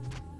you